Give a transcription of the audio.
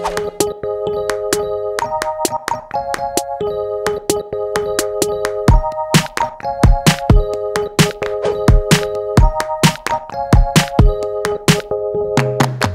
you